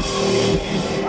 Música